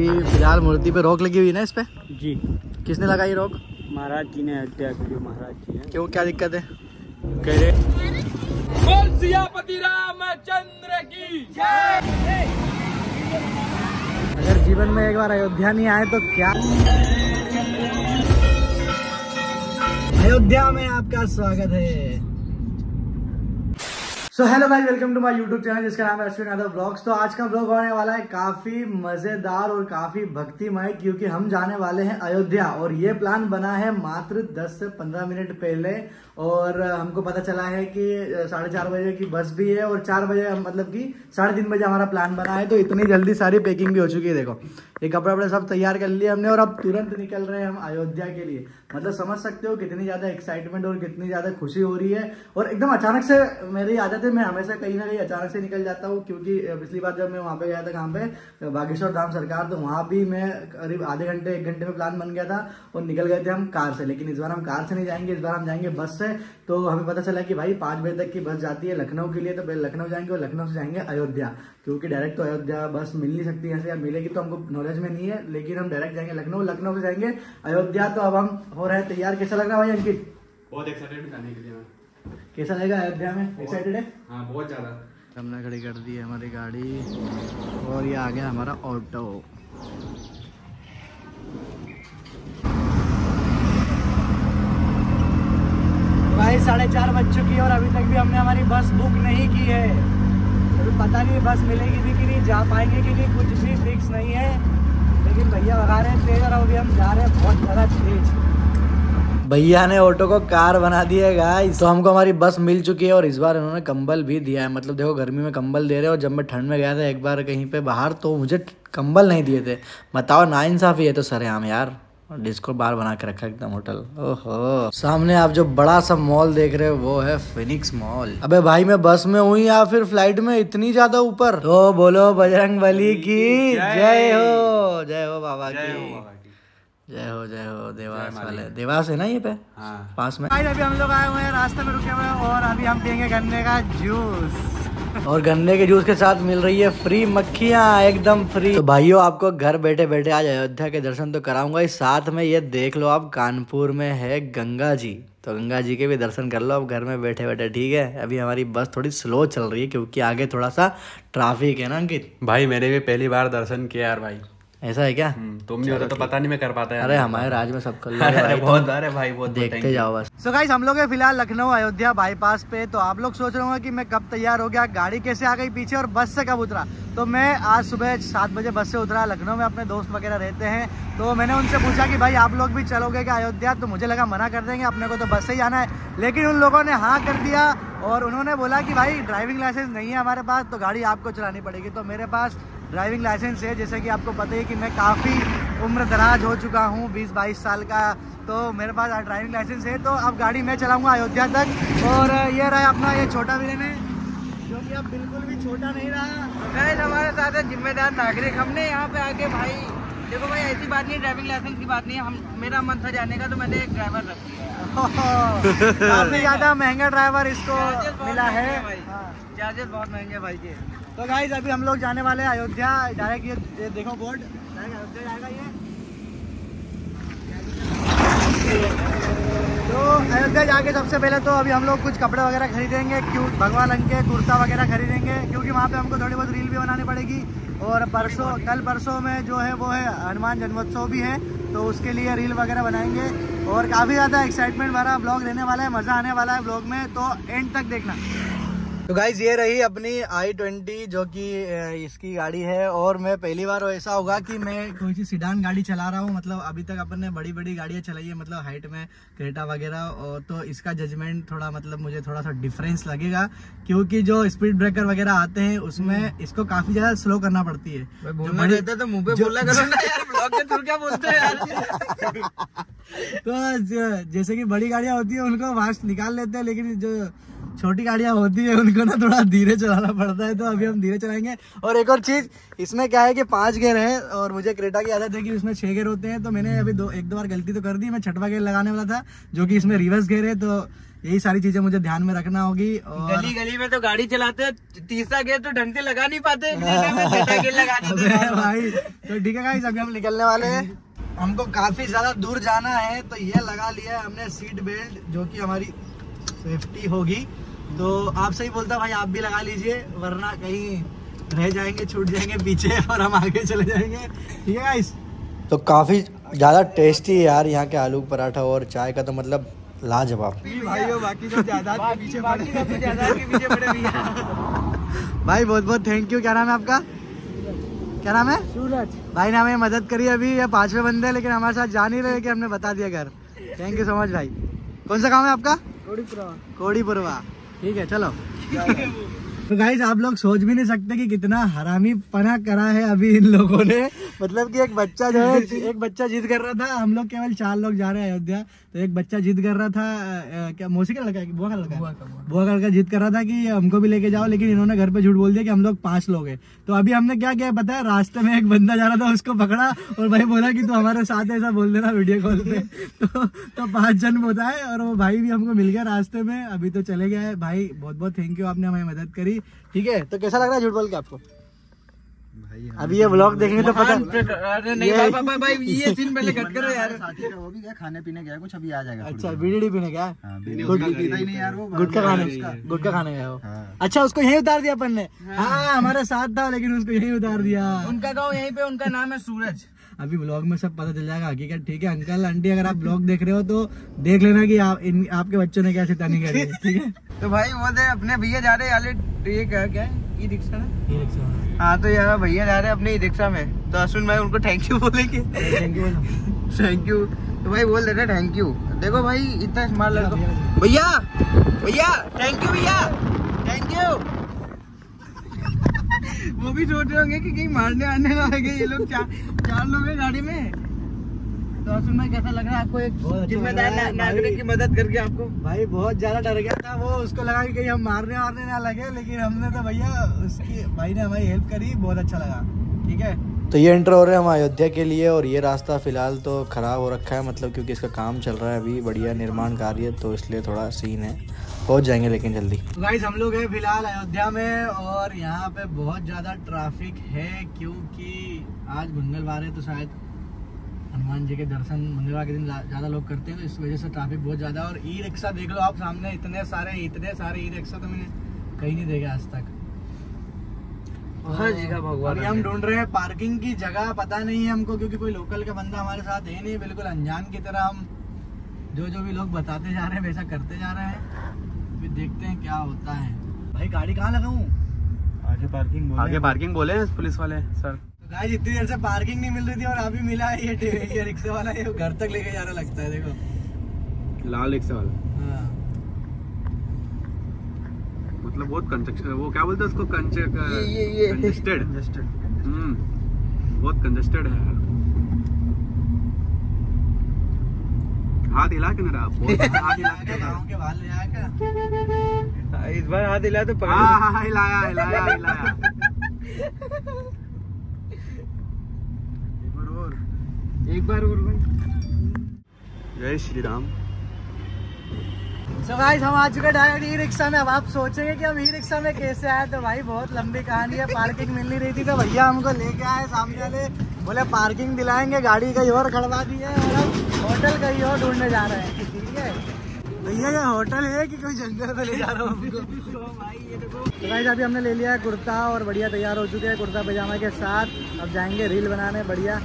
फ़िलहाल मूर्ति पे रोक लगी हुई है ना इस पे? जी। किसने लगाई रोक? महाराज जी ने हत्या की जो महाराज जी हैं क्यों? क्या दिक्कत है? कह रहे बोल सियापति रामचंद्र की अगर जीवन में एक बार अयोध्या नहीं आए तो क्या? अयोध्या में आपका स्वागत है। सो हेलो भाई welcome to my YouTube channel जिसका नाम है अश्विन यादव ब्लॉग्स तो आज का ब्लॉग होने वाला है काफ़ी मज़ेदार और काफ़ी भक्तिमय, क्योंकि हम जाने वाले हैं अयोध्या। और ये प्लान बना है मात्र 10 से 15 मिनट पहले। और हमको पता चला है कि साढ़े चार बजे की बस भी है और चार बजे मतलब कि साढ़े तीन बजे हमारा प्लान बना है। तो इतनी जल्दी सारी पैकिंग भी हो चुकी है, देखो। ये कपड़े वपड़े सब तैयार कर लिए हमने और अब तुरंत निकल रहे हैं हम अयोध्या के लिए। मतलब समझ सकते हो कितनी ज़्यादा एक्साइटमेंट और कितनी ज़्यादा खुशी हो रही है। और एकदम अचानक से मेरी आदत है मैं हमेशा कहीं ना कहीं अचानक से निकल जाता हूँ, क्योंकि पिछली बार जब मैं वहाँ पे गया था कहाँ पे बागेश्वर धाम सरकार तो वहाँ भी मैं करीब आधे घंटे, एक घंटे में प्लान बन गया था और निकल गए थे हम कार से। लेकिन इस बार हम कार से नहीं जाएँगे, इस बार हम जाएँगे बस से। तो हमें पता चला कि भाई पाँच बजे तक की बस जाती है लखनऊ के लिए तो लखनऊ जाएँगे और लखनऊ से जाएँगे अयोध्या। क्योंकि डायरेक्ट तो अयोध्या बस मिल नहीं सकती ऐसे या मिलेगी तो हमको नॉलेज में नहीं है, लेकिन हम डायरेक्ट जाएँगे लखनऊ। लखनऊ से जाएँगे अयोध्या। तो अब हम हो रहे हैं तैयार। कैसा लग रहा है भाई अंकित? बहुत एक्साइटेड जाने के लिए। कैसा लगेगा अयोध्या में? एक्साइटेड है? हाँ बहुत ज़्यादा। हमने खड़ी कर दी है हमारी गाड़ी और ये आ गया हमारा ऑटो भाई साढ़े चार बज चुकी है और अभी तक भी हमने हमारी बस बुक नहीं की है। अभी तो पता नहीं बस मिलेगी भी कि नहीं जा पाएँगे कि नहीं कुछ भी फिक्स नहीं है। लेकिन भैया भगा रहे हैं तेज और अभी हम जा रहे हैं बहुत ज़्यादा तेज भैया ने ऑटो को कार बना दिया गाइस तो हमको हमारी बस मिल चुकी है और इस बार इन्होंने कंबल भी दिया है। मतलब देखो गर्मी में कंबल दे रहे हैं और जब मैं ठंड में गया था एक बार कहीं पे बाहर तो मुझे कंबल नहीं दिए थे। बताओ ना इंसाफी है तो सरे हम यार। डिस्को बार बना के रखा एकदम होटल। ओहो। सामने आप जो बड़ा सा मॉल देख रहे हो वो है फिनिक्स मॉल। अबे भाई मैं बस में हूँ या फिर फ़्लाइट में इतनी ज़्यादा ऊपर? तो बोलो बजरंग बली की। जय हो जय हो बाबा की। जय हो जय हो देवास वाले। देवास है ना ये पे? हाँ। पास में। अभी हम लोग आए हुए हैं रास्ते में रुके हुए हैं और अभी हम पियेंगे गन्ने का जूस। और गन्ने के जूस के साथ मिल रही है फ्री मक्खियाँ एकदम फ्री। तो भाइयों आपको घर बैठे बैठे आज अयोध्या के दर्शन तो कराऊँगा इस साथ में ये देख लो आप कानपुर में है गंगा जी। तो गंगा जी के भी दर्शन कर लो अब घर में बैठे बैठे ठीक है? अभी हमारी बस थोड़ी स्लो चल रही है क्योंकि आगे थोड़ा सा ट्रैफ़िक है ना अंकित? भाई मैंने भी पहली बार दर्शन किया यार भाई। ऐसा है क्या? हम्म, तुम नहीं होता तो पता नहीं मैं कर पाता अरे हमारे राज में सब कर अरे बहुत अरे भाई बहुत देखते जाओ बस। सो गाइस हम लोग हैं फ़िलहाल लखनऊ अयोध्या बाईपास पे। तो आप लोग सोच रहे होंगे कि मैं कब तैयार हो गया गाड़ी कैसे आ गई पीछे और बस से कब उतरा? तो मैं आज सुबह सात बजे बस से उतरा। लखनऊ में अपने दोस्त वगैरह रहते हैं। तो मैंने उनसे पूछा कि भाई आप लोग भी चलोगे क्या अयोध्या? तो मुझे लगा मना कर देंगे अपने को तो बस से ही जाना है। लेकिन उन लोगों ने हाँ कर दिया और उन्होंने बोला कि भाई ड्राइविंग लाइसेंस नहीं है हमारे पास तो गाड़ी आपको चलानी पड़ेगी। तो मेरे पास ड्राइविंग लाइसेंस है जैसे कि आपको पता है कि मैं काफ़ी उम्र दराज हो चुका हूँ बीस बाईस साल का। तो मेरे पास ड्राइविंग लाइसेंस है तो अब गाड़ी मैं चलाऊँगा अयोध्या तक। और ये रहा अपना ये छोटा विलेन है जो कि अब बिल्कुल भी छोटा नहीं रहा। गैस हमारे साथ है जिम्मेदार नागरिक। हमने यहाँ पे आके भाई देखो भाई ऐसी बात नहीं ड्राइविंग लाइसेंस की बात नहीं है। हम मेरा मन था जाने का तो मैंने एक ड्राइवर रख लिया काफ़ी ज़्यादा महँगा ड्राइवर इसको मिला है। भाई। हाँ। चार्जेस बहुत महँगे भाई के। तो गाइज़ अभी हम लोग जाने वाले हैं अयोध्या। डायरेक्ट ये, ये देखो बोर्ड डायरेक्ट अयोध्या जाएगा ये। तो अयोध्या जाके सबसे पहले तो अभी हम लोग कुछ कपड़े वगैरह खरीदेंगे क्यों भगवान रंग के कुर्ता वगैरह खरीदेंगे क्योंकि वहाँ पे हमको थोड़ी बहुत रील भी बनानी पड़ेगी। और परसों कल परसों में जो है वो है हनुमान जन्मोत्सव भी है तो उसके लिए रील वगैरह बनाएँगे। और काफ़ी ज़्यादा एक्साइटमेंट भरा ब्लॉग रहने वाला है मज़ा आने वाला है ब्लॉग में तो एंड तक देखना। तो गाइज़ ये रही अपनी आई ट्वेंटी जो कि इसकी गाड़ी है और मैं पहली बार ऐसा होगा कि मैं कोई सी सिडान गाड़ी चला रहा हूँ। मतलब अभी तक अपन ने बड़ी बड़ी गाड़ियाँ चलाई है मतलब हाइट में क्रेटा वगैरह और तो इसका जजमेंट थोड़ा मतलब मुझे थोड़ा सा डिफरेंस लगेगा क्योंकि जो स्पीड ब्रेकर वगैरह आते हैं उसमें इसको काफ़ी ज़्यादा स्लो करना पड़ती है। बोलना रहता है तो मुँह पे बोला करो ना यार ब्लॉग के थ्रू क्या बोलते हो यार? तो जैसे कि बड़ी गाड़ियाँ होती है उनको फास्ट निकाल लेते हैं लेकिन जो छोटी गाड़ियाँ होती है उनको ना थोड़ा धीरे चलाना पड़ता है तो अभी हम धीरे चलाएँगे और एक और चीज़ इसमें क्या है कि पाँच गेयर है और मुझे क्रेटा की आदत है कि उसमें छह गेयर होते हैं तो मैंने अभी दो एक दो बार गलती तो कर दी मैं छठवा गेयर लगाने वाला था जो कि इसमें रिवर्स गेयर है तो यही सारी चीज़ें मुझे ध्यान में रखना होगी और गली गली में तो गाड़ी चलाते हैं तीसरा गेयर तो ढंग से लगा नहीं पाते लगा। भाई तो ठीक है अभी हम निकलने वाले हैं हमको काफ़ी ज़्यादा दूर जाना है तो ये लगा लिया है हमने सीट बेल्ट जो कि हमारी सेफ्टी होगी। तो आप सही बोलता भाई आप भी लगा लीजिए वरना कहीं रह जाएँगे छूट जाएँगे पीछे और हम आगे चले जाएँगे। ठीक है गाइस तो काफ़ी ज़्यादा टेस्टी है यार यहाँ के आलू पराठा और चाय का तो मतलब लाजवाब। भाई बाकी सब ज़्यादा के पीछे बाकी सब तो ज़्यादा के पीछे पड़े भाई बहुत बहुत थैंक यू क्या नाम है आपका? क्या नाम है? सूरज। भाई ने हमें मदद करी अभी ये पांचवे बंदे हैं, लेकिन हमारे साथ जा नहीं रहे कि हमने बता दिया घर। थैंक यू सो मच भाई। कौन सा काम है आपका? कोड़ीपुरवा। ठीक है चलो। तो गाइज़ आप लोग सोच भी नहीं सकते कि कितना हरामी पना करा है अभी इन लोगों ने। मतलब कि एक बच्चा जो है एक बच्चा जीत कर रहा था हम लोग केवल चार लोग जा रहे हैं अयोध्या। तो एक बच्चा जिद कर रहा था क्या मौसी का लड़का है बुआ का लड़का बुआ का लड़का जिद कर रहा था कि हमको भी लेके जाओ लेकिन इन्होंने घर पे झूठ बोल दिया कि हम लोग पाँच लोग हैं। तो अभी हमने क्या किया पता है? रास्ते में एक बंदा जा रहा था उसको पकड़ा और भाई बोला कि तू हमारे साथ ऐसा बोल देना वीडियो कॉल पे। तो तो पाँच जन होता है और वो भाई भी हमको मिल गया रास्ते में। अभी तो चले गए हैं। भाई बहुत बहुत थैंक यू आपने हमारी मदद करी। ठीक है? तो कैसा लग रहा है झूठ बोल के आपको? अभी ये ब्लॉग देखेंगे तो पता अरे नहीं भाई भाई भाई ये सीन पहले कट करो यार। साथी का वो भी गया खाने पीने गया कुछ अभी आ जाएगा अच्छा बीड़ी पीने क्या हाँ, बीड़ी पीता ही नहीं यार गुटखा खाने गुटखा खाने गया वो। अच्छा उसको यही उतार दिया अपन ने। हाँ। हमारे साथ था लेकिन उसको यही उतार दिया। उनका गाँव यही पे उनका नाम है सूरज। अभी ब्लॉग में सब पता चल जाएगा हकीकत ठीक है अंकल आंटी अगर आप ब्लॉग देख रहे हो तो देख लेना कि आप इन आपके बच्चों ने क्या शैतानी करी है ठीक है? तो भाई वो दे अपने भैया जा रहे ये क्या क्या है? ई रिक्शा ना हाँ तो यार भैया जा रहे हैं अपने ई रिक्शा में। तो अश्विन भाई उनको थैंक यू बोलेंगे। थैंक यू थैंक यू तो भाई बोल देते थैंक यू देखो भाई इतना स्मार्ट लड़का भैया भैया। थैंक यू भैया। थैंक यू वो भी सोच रहे होंगे कि कहीं मारने आने ना लगे ये लोग चार चार लोग हैं गाड़ी में। तो अश्विन भाई कैसा लग रहा है आपको एक बहुत अच्छा जिम्मेदार नागरिक की मदद करके आपको? भाई बहुत ज़्यादा डर गया था वो उसको लगा कि कहीं हम मारने वारने ना लगे लेकिन हमने तो भैया उसकी भाई ने हमारी हेल्प करी बहुत अच्छा लगा ठीक है? तो ये एंटर हो रहे हैं हम अयोध्या के लिए और ये रास्ता फ़िलहाल तो खराब हो रखा है मतलब क्योंकि इसका काम चल रहा है अभी बढ़िया निर्माण कार्य तो इसलिए थोड़ा सीन है। पहुँच जाएँगे लेकिन जल्दी। गाइस हम लोग हैं फ़िलहाल अयोध्या में और यहाँ पे बहुत ज़्यादा ट्रैफ़िक है क्योंकि आज मंगलवार है तो शायद हनुमान जी के दर्शन मंगलवार के दिन ज़्यादा लोग करते हैं तो इस वजह से ट्रैफ़िक बहुत ज़्यादा है। और ई रिक्शा देख लो आप सामने इतने सारे इतने सारे ई रिक्शा तो मैंने कहीं नहीं देखे आज तक। हर जगह भगवान हम ढूंढ रहे हैं पार्किंग की जगह पता नहीं है हमको क्योंकि कोई लोकल का बंदा हमारे साथ है नहीं बिल्कुल अनजान की तरह हम जो जो भी लोग बताते जा रहे हैं वैसा करते जा रहे हैं। फिर देखते हैं क्या होता है। भाई गाड़ी कहाँ लगाऊँ आगे पार्किंग बोले। आगे पार्किंग बोले पुलिस वाले सर। गाइस इतनी देर से पार्किंग नहीं मिल रही थी और अभी मिला है ये ये रिक्शे वाला ये घर तक लेके जाना लगता है देखो। लाल रिक्शा वाला। हाँ। मतलब बहुत कंजक्शन वो क्या बोलते हैं उसको? ये- ये- ये- कंजेस्टेड हम्म। बहुत कंजेस्टेड है हाथ हिला के ना बहुत हाथ हिला के गाँव के बाहर ले आकर इस बार हाथ हिला तो हाँ पकड़ हाँ हाँ, हिलाया हिलाया हिलाया। एक बार और भाई। जय श्री राम सो गाइस हम आ चुके डायरेक्ट ई रिक्शा में अब आप सोचेंगे कि हम ई रिक्शा में कैसे आए? तो भाई बहुत लंबी कहानी है। पार्किंग मिल नहीं रही थी तो भैया हमको लेके आए सामने वाले। बोले पार्किंग दिलाएँगे गाड़ी कहीं और खड़वा दी है और हम होटल कहीं और ढूँढने जा रहे हैं। ठीक है? भैया ये होटल है कि कोई जंगल में ले जा रहा हूँ तो गाइस अभी हमने ले लिया है कुर्ता और बढ़िया तैयार हो चुके हैं कुर्ता पजामा के साथ। अब जाएँगे रील बनाने बढ़िया।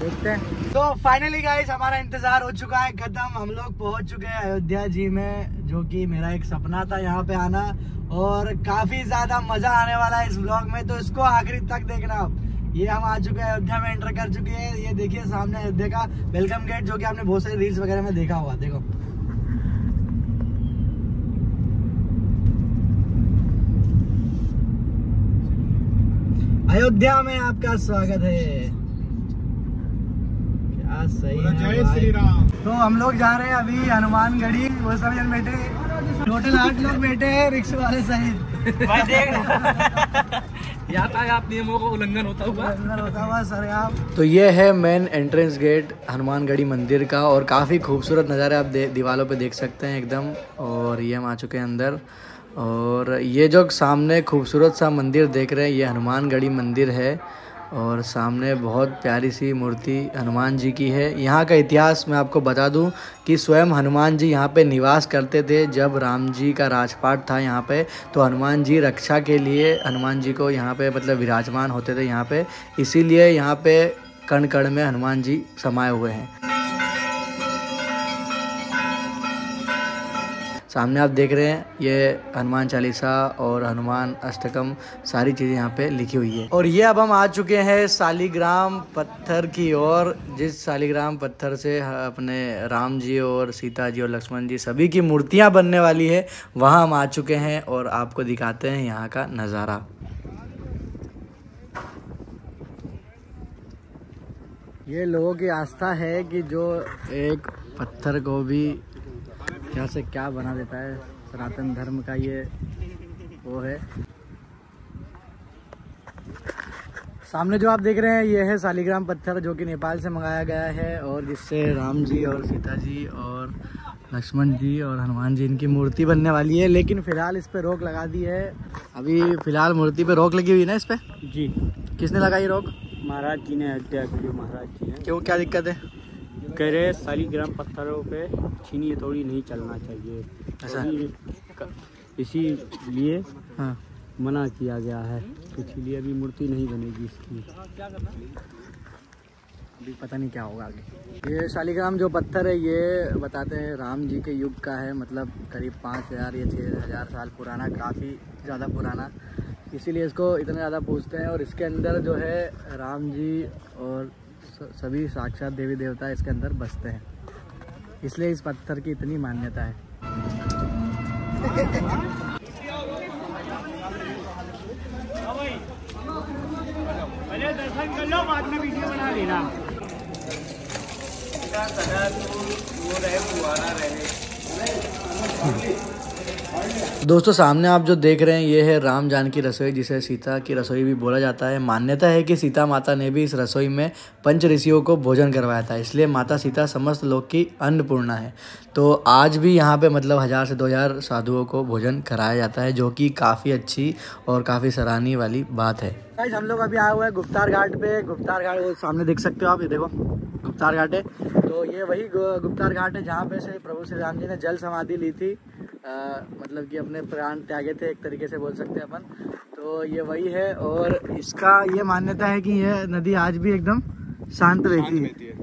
देखते हैं। तो फाइनली गाइस हमारा इंतज़ार हो चुका है, खत्म। हम लोग पहुँच चुके हैं अयोध्या जी में, जो कि मेरा एक सपना था यहाँ पे आना, और काफ़ी ज़्यादा मज़ा आने वाला है इस ब्लॉग में। तो इसको आखिरी तक देखना। आप ये हम आ चुके हैं अयोध्या में एंटर कर चुके हैं। ये देखिए सामने अयोध्या का वेलकम गेट जो कि आपने बहुत सारी रील्स वगैरह में देखा हुआ देखो। अयोध्या में आपका स्वागत है। क्या सही है भाई। तो हम लोग जा रहे हैं अभी हनुमानगढ़ी वो सब जन बैठे टोटल आठ लोग बैठे हैं रिक्शे वाले सहित। भाई देख यातायात नियमों का उल्लंघन होता हुआ। अंदर होता हुआ सर आप। तो ये है मेन एंट्रेंस गेट हनुमानगढ़ी मंदिर का और काफ़ी खूबसूरत नज़ारे आप दीवारों पे देख सकते हैं एकदम। और ये हम आ चुके हैं अंदर। और ये जो सामने खूबसूरत सा मंदिर देख रहे हैं ये हनुमानगढ़ी मंदिर है। और सामने बहुत प्यारी सी मूर्ति हनुमान जी की है। यहाँ का इतिहास मैं आपको बता दूँ कि स्वयं हनुमान जी यहाँ पे निवास करते थे। जब राम जी का राजपाट था यहाँ पे तो हनुमान जी रक्षा के लिए हनुमान जी को यहाँ पे मतलब विराजमान होते थे यहाँ पे। इसीलिए यहाँ पे कण कण में हनुमान जी समाये हुए हैं। सामने आप देख रहे हैं, ये हनुमान चालीसा और हनुमान अष्टकम, सारी चीज़ें यहाँ पे लिखी हुई है। और ये अब हम आ चुके हैं सालीग्राम पत्थर की ओर, जिस सालीग्राम पत्थर से अपने राम जी और सीता जी और लक्ष्मण जी सभी की मूर्तियाँ बनने वाली है, वहाँ हम आ चुके हैं और आपको दिखाते हैं यहाँ का नज़ारा। ये लोगों की आस्था है कि जो एक पत्थर को भी क्या से क्या बना देता है? सनातन धर्म का ये वो है। सामने जो आप देख रहे हैं ये है सालीग्राम पत्थर जो कि नेपाल से मंगाया गया है और जिससे राम जी और सीता जी और लक्ष्मण जी और हनुमान जी इनकी मूर्ति बनने वाली है। लेकिन फ़िलहाल इस पर रोक लगा दी है। अभी फ़िलहाल मूर्ति पे रोक लगी हुई ना इस पर जी। किसने लगाई रोक? महाराज जी ने हत्या की महाराज जी हैं क्यों? क्या दिक्कत है? कह रहे सालीग्राम पत्थरों पे छीनी हथौड़ी नहीं चलना चाहिए। ऐसा? इसी- लिए हाँ। मना किया गया है। इसीलिए अभी मूर्ति नहीं बनेगी इसकी। अभी पता नहीं क्या होगा आगे। ये शालीग्राम जो पत्थर है ये बताते हैं राम जी के युग का है। मतलब करीब पाँच हज़ार या छः हज़ार साल पुराना काफ़ी ज़्यादा पुराना। इसीलिए इसको इतना ज़्यादा पूछते हैं। और इसके अंदर जो है राम जी और सभी साक्षात देवी देवता इसके अंदर बसते हैं। इसलिए इस पत्थर की इतनी मान्यता है। पहले दर्शन कर लो बाद में वीडियो बना लेना दोस्तों, सामने आप जो देख रहे हैं, ये है राम जानकी रसोई, जिसे सीता की रसोई भी बोला जाता है। मान्यता है कि सीता माता ने भी इस रसोई में पंच ऋषियों को भोजन करवाया था, इसलिए माता सीता समस्त लोग की अन्नपूर्णा है। तो आज भी यहाँ पे मतलब हज़ार से दो हज़ार साधुओं को भोजन कराया जाता है, जो कि काफ़ी अच्छी और काफ़ी सराहनीय वाली बात है। गाइस हम लोग अभी आए हुए हैं गुप्तार घाट पे। गुप्तार घाट वो सामने देख सकते हो आप ये देखो गुप्तार घाट है। तो ये वही गुप्तार घाट है जहाँ पे से प्रभु श्री राम जी ने जल समाधि ली थी। अ, मतलब कि अपने प्राण त्यागे थे एक तरीके से बोल सकते हैं अपन। तो ये वही है और इसका ये मान्यता है कि यह नदी आज भी एकदम शांत रहती है।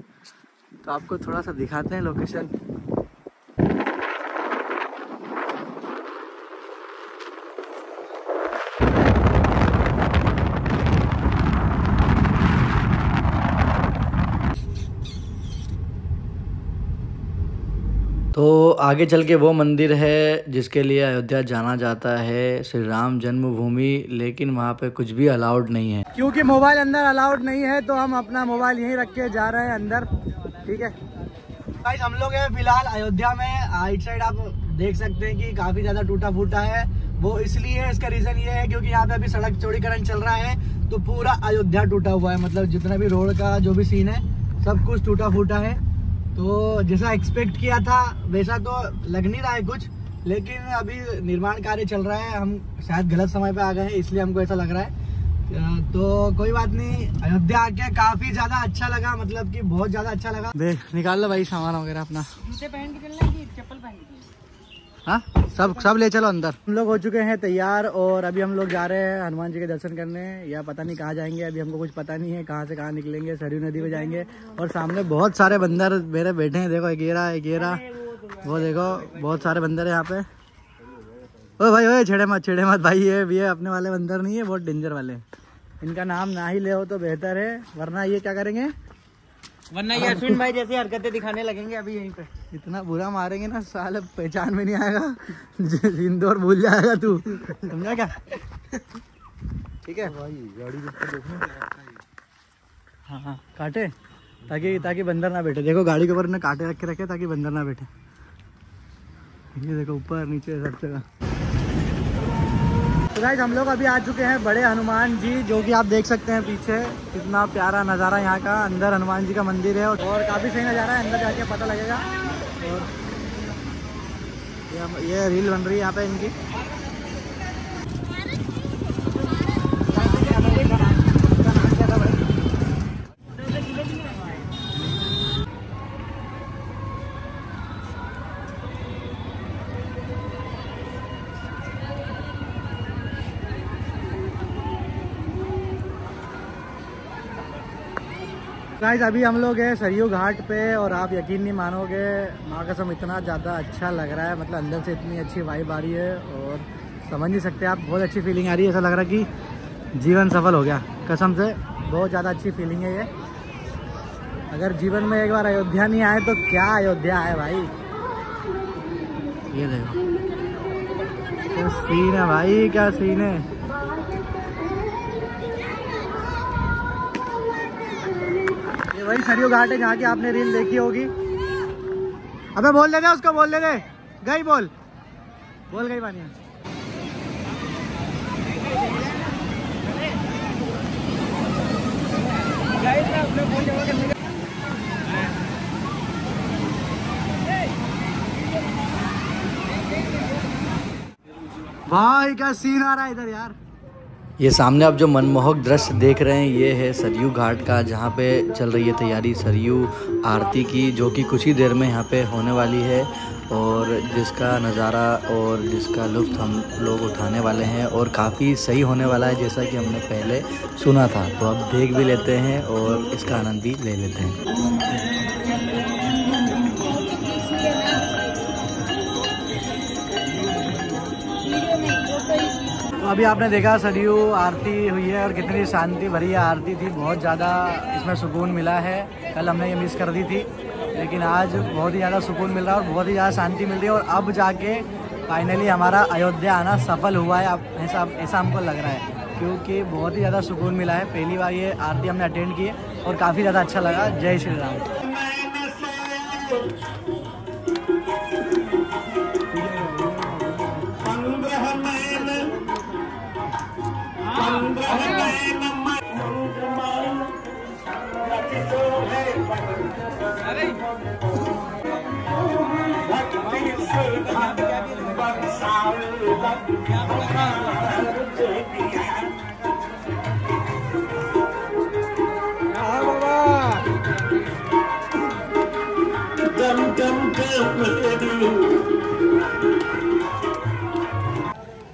तो आपको थोड़ा सा दिखाते हैं लोकेशन तो आगे चल के वो मंदिर है जिसके लिए अयोध्या जाना जाता है। श्री राम जन्मभूमि, लेकिन वहाँ पे कुछ भी अलाउड नहीं है। क्योंकि मोबाइल अंदर अलाउड नहीं है तो हम अपना मोबाइल यहीं रख के जा रहे हैं अंदर। ठीक है? गाइस हम लोग हैं फ़िलहाल अयोध्या में। राइट साइड आप देख सकते हैं कि काफ़ी ज़्यादा टूटा फूटा है। वो इसलिए इसका रीजन ये है क्योंकि यहाँ पे अभी सड़क चौड़ीकरण चल रहा है तो पूरा अयोध्या टूटा हुआ है। मतलब जितना भी रोड का जो भी सीन है, सब कुछ टूटा फूटा है। तो जैसा एक्सपेक्ट किया था वैसा तो लग नहीं रहा है कुछ लेकिन अभी निर्माण कार्य चल रहा है हम शायद गलत समय पे आ गए हैं इसलिए हमको ऐसा लग रहा है। तो कोई बात नहीं अयोध्या आके काफ़ी ज़्यादा अच्छा लगा मतलब कि बहुत ज़्यादा अच्छा लगा। देख निकाल लो भाई सामान वगैरह अपना। जूते पहन के चलना है कि चप्पल पहन के? हाँ? सब सब ले चलो अंदर। हम लोग हो चुके हैं तैयार और अभी हम लोग जा रहे हैं हनुमान जी के दर्शन करने। या पता नहीं कहाँ जाएँगे, अभी हमको कुछ पता नहीं है कहाँ से कहाँ निकलेंगे, सरयू नदी में जाएँगे। और सामने बहुत सारे बंदर मेरे बैठे हैं, देखो ये रहा वो देखो, बहुत सारे बंदर है यहाँ पे। ओ भाई, ओए, छेड़े मत छेड़े मत भाई, ये ये अपने वाले बंदर नहीं है, बहुत डेंजर वाले। इनका नाम ना ही ले हो तो बेहतर है, वरना ये क्या करेंगे? वरना ये अश्विन भाई जैसी हरकतें दिखाने लगेंगे अभी यहीं पे। इतना बुरा मारेंगे ना साले पहचान में नहीं आएगा। इंदौर भूल जाएगा तू। समझा क्या? ठीक है। भाई गाड़ी हाँ हाँ काटे ताकि ताकि बंदर ना बैठे। देखो गाड़ी के ऊपर ने कांटे रख के रखे ताकि बंदर ना बैठे। ये देखो ऊपर नीचे सब जगह। तो गाइज़ हम लोग अभी आ चुके हैं बड़े हनुमान जी जो कि आप देख सकते हैं पीछे। कितना प्यारा नज़ारा यहाँ का। अंदर हनुमान जी का मंदिर है और काफ़ी सही नज़ारा है। अंदर जाके पता लगेगा। और ये, ये रील बन रही है यहाँ पे इनकी। गाइस अभी हम लोग हैं सरयू घाट पे और आप यकीन नहीं मानोगे, माँ कसम इतना ज़्यादा अच्छा लग रहा है। मतलब अंदर से इतनी अच्छी वाइब आ रही है और समझ नहीं सकते आप, बहुत अच्छी फीलिंग आ रही है। ऐसा लग रहा है कि जीवन सफल हो गया। कसम से बहुत ज़्यादा अच्छी फीलिंग है ये। अगर जीवन में एक बार अयोध्या नहीं आए तो क्या अयोध्या है भाई? ये देखो। क्या सीन है भाई, क्या सीन है? वही सरयू घाट है, जहाँ की आपने रील देखी होगी। अबे, बोल दे उसको, बोल दे गई बोल। बोल गई पानी भाई, क्या सीन आ रहा है इधर यार। ये सामने आप जो मनमोहक दृश्य देख रहे हैं, ये है सरयू घाट का, जहाँ पे चल रही है तैयारी सरयू आरती की, जो कि कुछ ही देर में यहाँ पे होने वाली है। और जिसका नज़ारा और जिसका लुत्फ हम लोग उठाने वाले हैं, और काफ़ी सही होने वाला है, जैसा कि हमने पहले सुना था। तो अब देख भी लेते हैं और इसका आनंद भी ले लेते हैं। तो अभी आपने देखा सरयू आरती हुई है और कितनी शांति भरी आरती थी, बहुत ज़्यादा इसमें सुकून मिला है। कल हमने ये मिस कर दी थी, लेकिन आज बहुत ही ज़्यादा सुकून मिल रहा है और बहुत ही ज़्यादा शांति मिल रही है। और अब जाके फाइनली हमारा अयोध्या आना सफल हुआ है अब ऐसा ऐसा हमको लग रहा है, क्योंकि बहुत ही ज़्यादा सुकून मिला है। पहली बार ये आरती हमने अटेंड की है और काफ़ी ज़्यादा अच्छा लगा। जय श्री राम।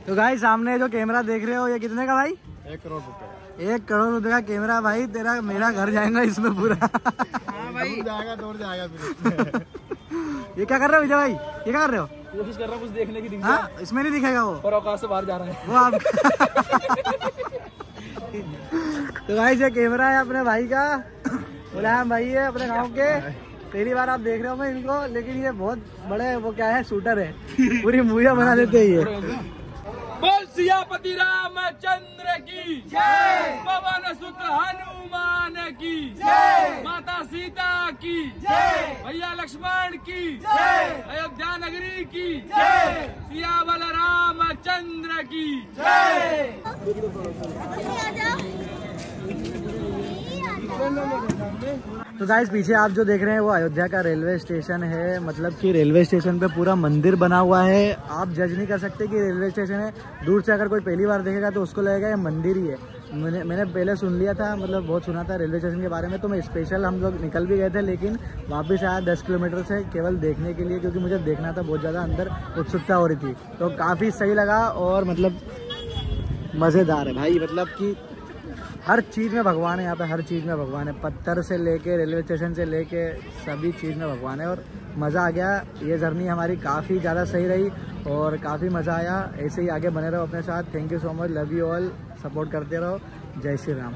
तो भाई सामने जो कैमरा देख रहे हो ये कितने का भाई? एक करोड़ रुपए एक करोड़ रुपए का कैमरा भाई तेरा मेरा घर जाएगा इसमें पूरा। भाई। जाएगा दौड़ जाएगा फिर। ये क्या कर रहे हो विजय भाई? ये क्या कर रहे हो? कोशिश कर रहा हूँ कुछ देखने की हाँ इसमें नहीं दिखेगा वो? और अवकाश से बाहर जा रहा है। वो आप तो भाई ये कैमरा है अपने भाई का। मुलायम भाई है अपने गाँव के। पहली बार आप देख रहे हो मैं इनको लेकिन ये बहुत बड़े वो क्या है शूटर है। पूरी मूवियाँ बना देते हैं ये। सियापति रामचंद्र की। जय। पवन सुत हनुमान की। जय। माता सीता की। जय। भैया लक्ष्मण की। जय। अयोध्या नगरी की। जय। सियावल रामचंद्र की। जय। तो गाइस पीछे आप जो देख रहे हैं, वो अयोध्या का रेलवे स्टेशन है। मतलब कि रेलवे स्टेशन पे पूरा मंदिर बना हुआ है। आप जज नहीं कर सकते कि रेलवे स्टेशन है। दूर से अगर कोई पहली बार देखेगा तो उसको लगेगा ये मंदिर ही है। मैंने मैंने पहले सुन लिया था मतलब बहुत सुना था रेलवे स्टेशन के बारे में तो मैं स्पेशल हम लोग निकल भी गए थे, लेकिन वापस आया दस किलोमीटर से केवल देखने के लिए, क्योंकि मुझे देखना था, बहुत ज़्यादा अंदर उत्सुकता हो रही थी। तो काफ़ी सही लगा और मतलब मज़ेदार है। भाई मतलब कि हर चीज़ में भगवान है, यहाँ पे हर चीज़ में भगवान है। पत्थर से लेके, रेलवे स्टेशन से लेके सभी चीज़ में भगवान है और मज़ा आ गया। ये जर्नी हमारी काफ़ी ज़्यादा सही रही और काफ़ी मज़ा आया। ऐसे ही आगे बने रहो अपने साथ। Thank you so much love you all support करते रहो। जय श्री राम।